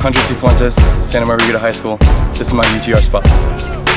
Hunter Cifuentes, Santa Margarita High School. This is my UTR spot.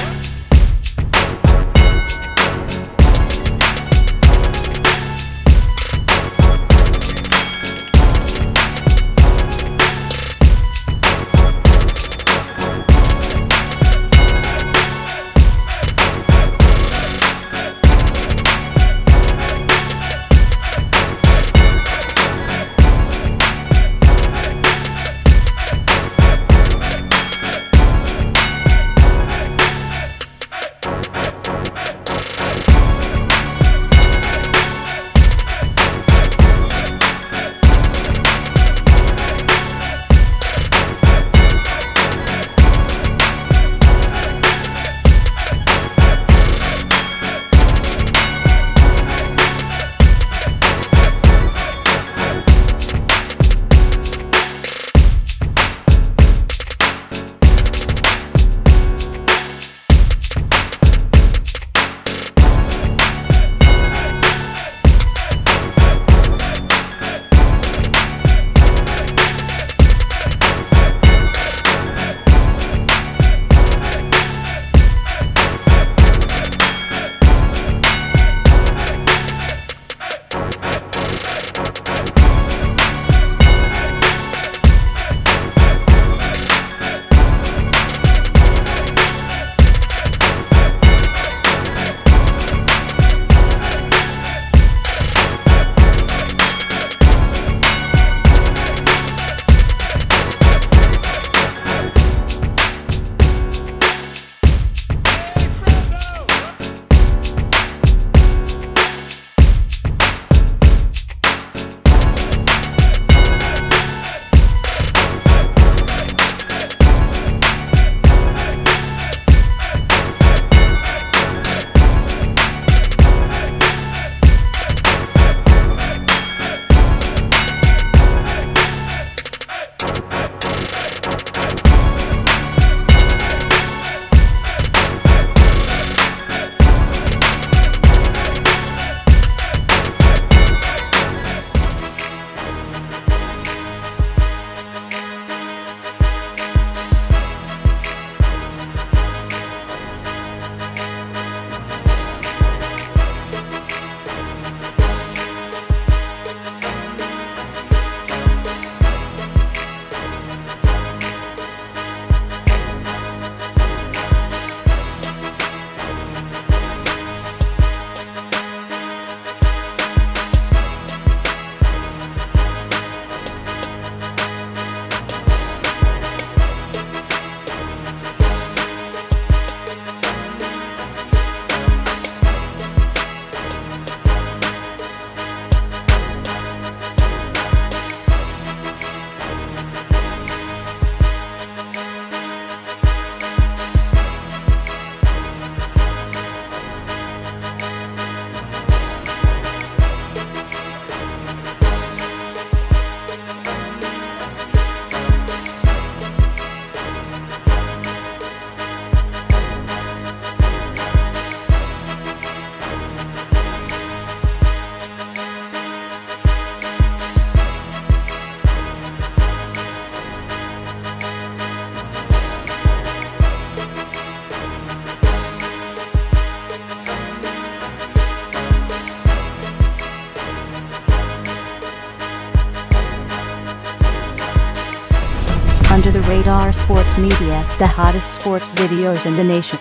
Under the Radar Sports Media, the hottest sports videos in the nation.